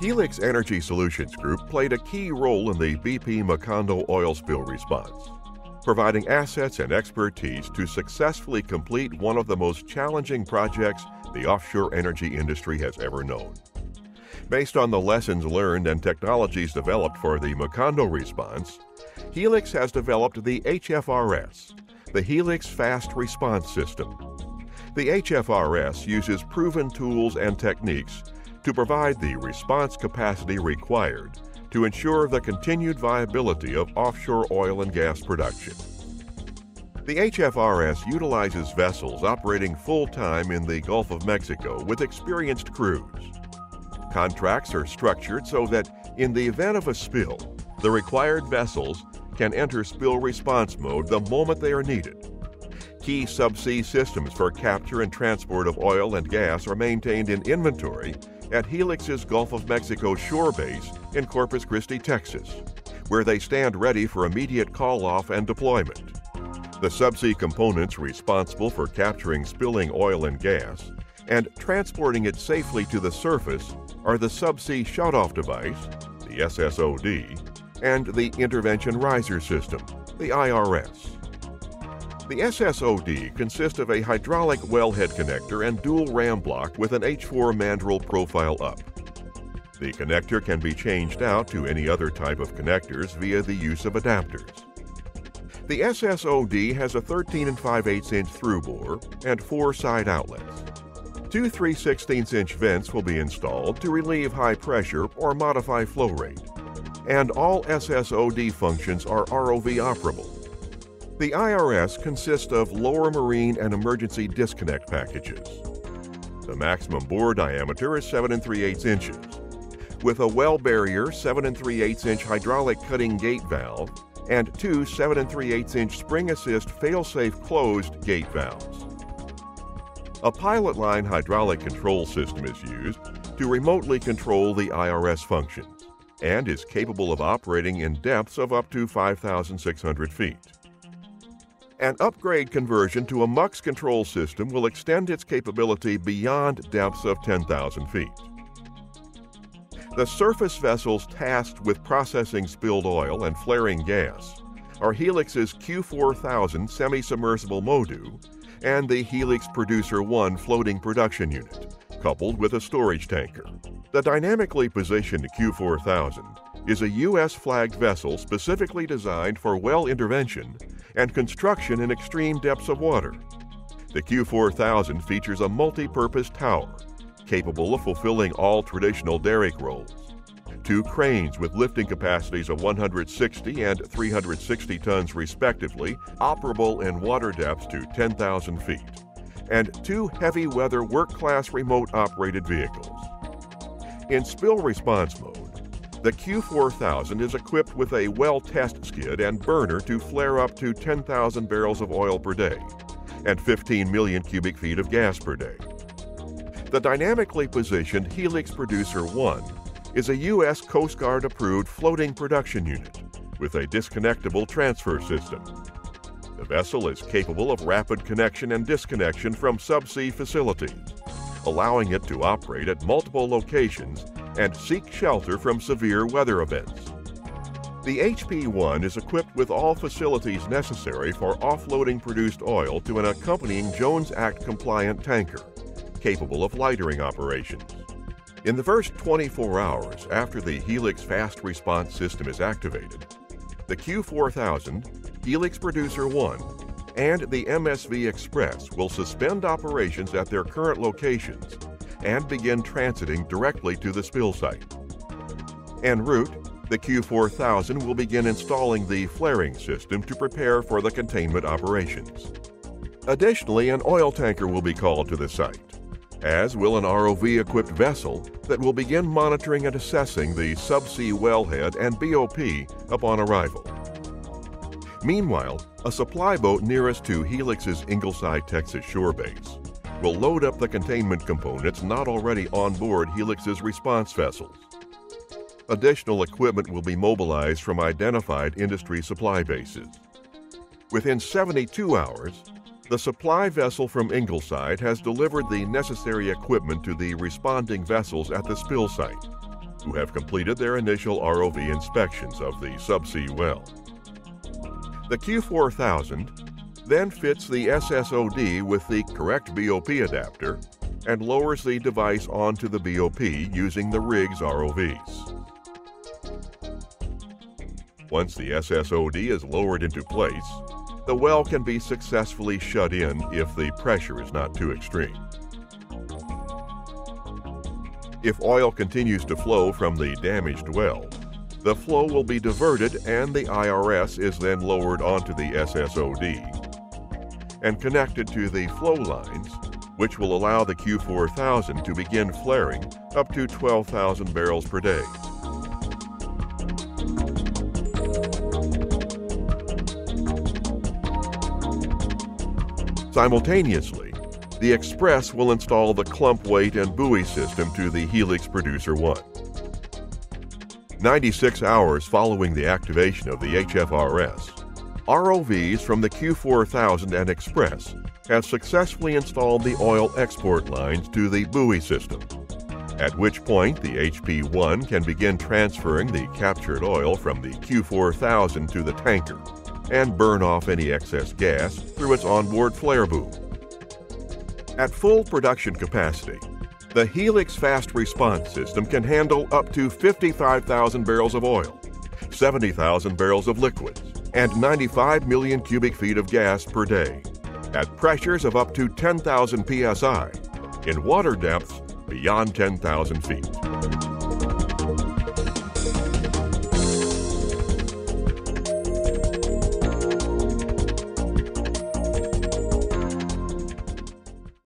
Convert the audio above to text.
Helix Energy Solutions Group played a key role in the BP Macondo oil spill response, providing assets and expertise to successfully complete one of the most challenging projects the offshore energy industry has ever known. Based on the lessons learned and technologies developed for the Macondo response, Helix has developed the HFRS, the Helix Fast Response System. The HFRS uses proven tools and techniques to provide the response capacity required to ensure the continued viability of offshore oil and gas production. The HFRS utilizes vessels operating full time in the Gulf of Mexico with experienced crews. Contracts are structured so that, in the event of a spill, the required vessels can enter spill response mode the moment they are needed. Key subsea systems for capture and transport of oil and gas are maintained in inventory at Helix's Gulf of Mexico shore base in Corpus Christi, Texas, where they stand ready for immediate call off and deployment. The subsea components responsible for capturing spilling oil and gas and transporting it safely to the surface are the Subsea Shutoff Device, the SSOD, and the Intervention Riser System, the IRS. The SSOD consists of a hydraulic wellhead connector and dual ram block with an H4 mandrel profile up. The connector can be changed out to any other type of connectors via the use of adapters. The SSOD has a 13 and 5 8 inch through bore and four side outlets. Two 3 16 inch vents will be installed to relieve high pressure or modify flow rate and all SSOD functions are ROV operable. The IRS consists of lower marine and emergency disconnect packages. The maximum bore diameter is 7 and 3 8 inches, with a well barrier 7 and 3 8 inch hydraulic cutting gate valve and two 7 and 3 8 inch spring assist fail-safe closed gate valves. A pilot line hydraulic control system is used to remotely control the IRS functions and is capable of operating in depths of up to 5,600 feet. An upgrade conversion to a MUX control system will extend its capability beyond depths of 10,000 feet. The surface vessels tasked with processing spilled oil and flaring gas are Helix's Q4000 semi-submersible MODU and the Helix Producer 1 floating production unit, coupled with a storage tanker. The dynamically positioned Q4000 is a U.S. flagged vessel specifically designed for well intervention and construction in extreme depths of water. The Q4000 features a multi purpose tower capable of fulfilling all traditional derrick roles, two cranes with lifting capacities of 160 and 360 tons respectively, operable in water depths to 10,000 feet, and two heavy weather work class remote operated vehicles. In spill response mode, the Q4000 is equipped with a well test skid and burner to flare up to 10,000 barrels of oil per day and 15 million cubic feet of gas per day. The dynamically positioned Helix Producer 1 is a U.S. Coast Guard approved floating production unit with a disconnectable transfer system. The vessel is capable of rapid connection and disconnection from subsea facilities allowing it to operate at multiple locations and seek shelter from severe weather events. The HP-1 is equipped with all facilities necessary for offloading produced oil to an accompanying Jones Act compliant tanker, capable of lightering operations. In the first 24 hours after the Helix Fast Response System is activated, the Q4000, Helix Producer 1, and the MSV Express will suspend operations at their current locations and begin transiting directly to the spill site. En route, the Q4000 will begin installing the flaring system to prepare for the containment operations. Additionally, an oil tanker will be called to the site, as will an ROV equipped vessel that will begin monitoring and assessing the subsea wellhead and BOP upon arrival. Meanwhile, a supply boat nearest to Helix's Ingleside, Texas shore base will load up the containment components not already on board Helix's response vessels. Additional equipment will be mobilized from identified industry supply bases. Within 72 hours, the supply vessel from Ingleside has delivered the necessary equipment to the responding vessels at the spill site. who have completed their initial ROV inspections of the subsea well. The Q4000 then fits the SSOD with the correct BOP adapter and lowers the device onto the BOP using the rig's ROVs. Once the SSOD is lowered into place, the well can be successfully shut in if the pressure is not too extreme. If oil continues to flow from the damaged well, the flow will be diverted and the IRS is then lowered onto the SSOD and connected to the flow lines, which will allow the Q4000 to begin flaring up to 12,000 barrels per day. Simultaneously, the Express will install the clump weight and buoy system to the Helix Producer 1. 96 hours following the activation of the HFRS, ROVs from the Q4000 and Express have successfully installed the oil export lines to the buoy system, at which point the HP1 can begin transferring the captured oil from the Q4000 to the tanker and burn off any excess gas through its onboard flare boom. At full production capacity, the Helix Fast Response System can handle up to 55,000 barrels of oil, 70,000 barrels of liquids, and 95 million cubic feet of gas per day at pressures of up to 10,000 psi in water depths beyond 10,000 feet.